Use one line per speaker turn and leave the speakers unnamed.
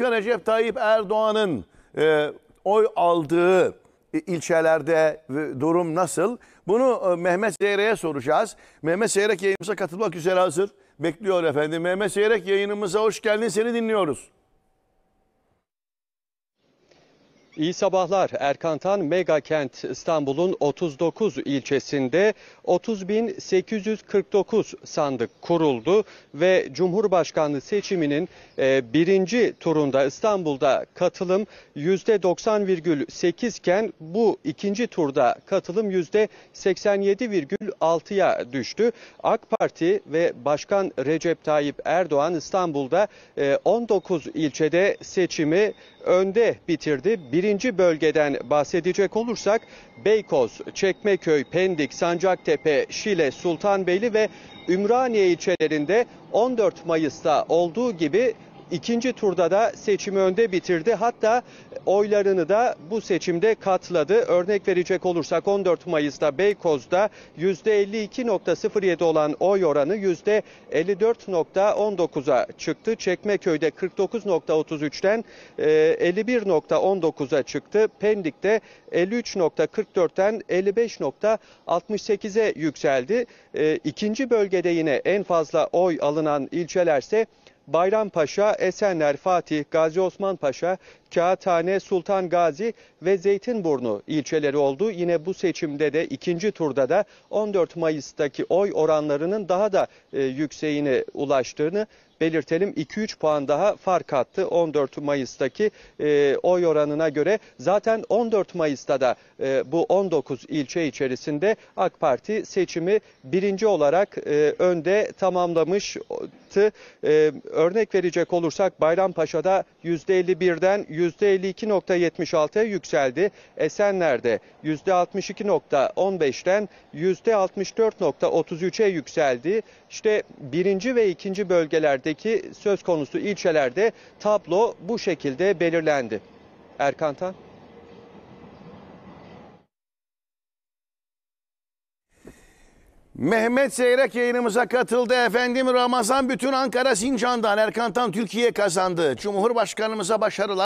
Başkan Recep Tayyip Erdoğan'ın e, oy aldığı e, ilçelerde ve durum nasıl? Bunu e, Mehmet Seyrek'e soracağız. Mehmet Seyrek yayınımıza katılmak üzere hazır. Bekliyor efendim. Mehmet Seyrek yayınımıza hoş geldin. Seni dinliyoruz.
İyi sabahlar. Erkan Tan Mega Kent İstanbul'un 39 ilçesinde 30.849 sandık kuruldu ve Cumhurbaşkanlığı seçiminin e, birinci turunda İstanbul'da katılım %90,8 iken bu ikinci turda katılım %87,6'ya düştü. AK Parti ve Başkan Recep Tayyip Erdoğan İstanbul'da e, 19 ilçede seçimi önde bitirdi. Birinci bölgeden bahsedecek olursak Beykoz, Çekmeköy, Pendik, Sancaktepe, Şile, Sultanbeyli ve Ümraniye ilçelerinde 14 Mayıs'ta olduğu gibi ikinci turda da seçimi önde bitirdi. Hatta oylarını da bu seçimde katladı. Örnek verecek olursak 14 Mayıs'ta Beykoz'da %52.07 olan oy oranı %54.19'a çıktı. Çekmeköy'de 49.33'ten 51.19'a çıktı. Pendik'te 53.44'ten 55.68'e yükseldi. İkinci bölgede yine en fazla oy alınan ilçelerse Bayrampaşa, Esenler, Fatih, Gazi Osman Paşa, Kağıthane, Sultan Gazi ve Zeytinburnu ilçeleri oldu. Yine bu seçimde de ikinci turda da 14 Mayıs'taki oy oranlarının daha da e, yükseğine ulaştığını belirtelim. 2-3 puan daha fark attı 14 Mayıs'taki e, oy oranına göre. Zaten 14 Mayıs'ta da e, bu 19 ilçe içerisinde AK Parti seçimi birinci olarak e, önde tamamlamıştı. E, örnek verecek olursak Bayrampaşa'da %51'den %52.76'ya yükseldi. Esenler'de %62.15'ten %64.33'e yükseldi. İşte birinci ve ikinci bölgelerdeki söz konusu ilçelerde tablo bu şekilde belirlendi. Erkan Tan.
Mehmet Seyrek yayınımıza katıldı efendim. Ramazan bütün Ankara Sincan'dan Erkan Tan Türkiye kazandı. Cumhurbaşkanımıza başarılar.